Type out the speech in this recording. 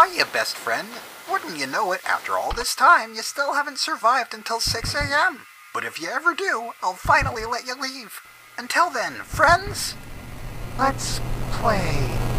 Hiya, best friend. Wouldn't you know it, after all this time, you still haven't survived until 6 a.m. But if you ever do, I'll finally let you leave. Until then, friends, let's play.